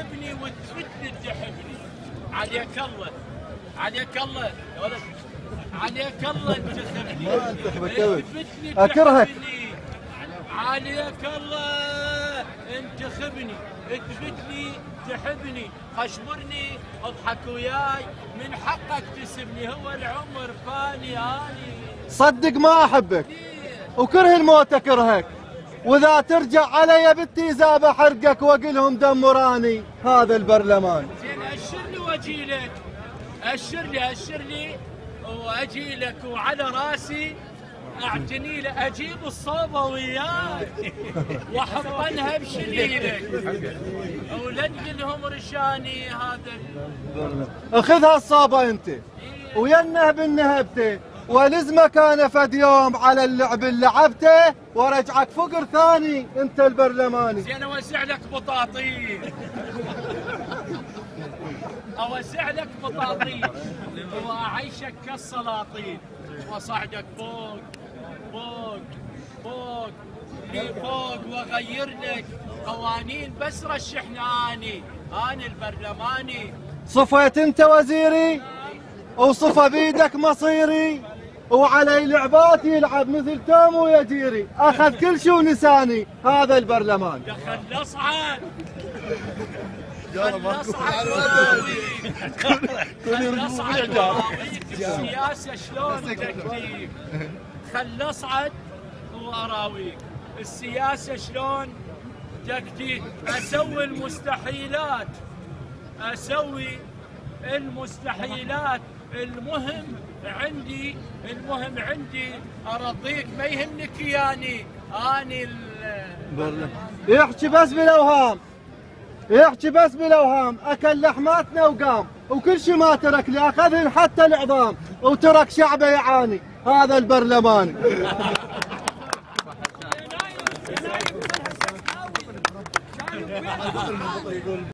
تحبني وتفتني تحبني عليك الله. عليك الله. يا ولد. عليك الله انتخبني ما. تفتني أكرهك. تحبني. عليك الله انتخبني اثبتني تحبني. خشبرني أضحك وياي. من حقك تسبني. هو العمر فاني آني. صدق ما أحبك. وكره الموت أكرهك. وإذا ترجع علي بالتيزا بحرقك وأقلهم دمراني هذا البرلمان. زين أشر لي واجي لك أشر لي أشر لي واجي لك وعلى راسي اعتني له أجيب الصوبه وياك. واحطنها بشليلك. ولد لهم رشاني هذا. أخذها الصابة أنت. ويا النهب النهبته ولزمك أنا فد يوم على اللعب اللي لعبته ورجعك فقر ثاني أنت البرلماني. زين أوزع لك بطاطين. أوزع لك بطاطين. وأعيشك كالسلاطين. واصعدك فوق فوق فوق. فوق واغير لك. قوانين بس رشحني أني. اني البرلماني. صفيت أنت وزيري وصفى بيدك مصيري. وعلي لعبات يلعب مثل توم ويجيري اخذ كل شو نساني هذا البرلمان دخل اصعد السياسة شلون تكتيك خل اصعد واراويك السياسة شلون تكتيك أسوي المستحيلات أسوي المستحيلات المهم عندي المهم عندي ارضيك ما يهمنك ياني اني ال- يحكي بس بالاوهام يحكي بس بالاوهام اكل لحماتنا وقام وكل شيء ما ترك لي اخذهن حتى العظام وترك شعبه يعاني هذا البرلماني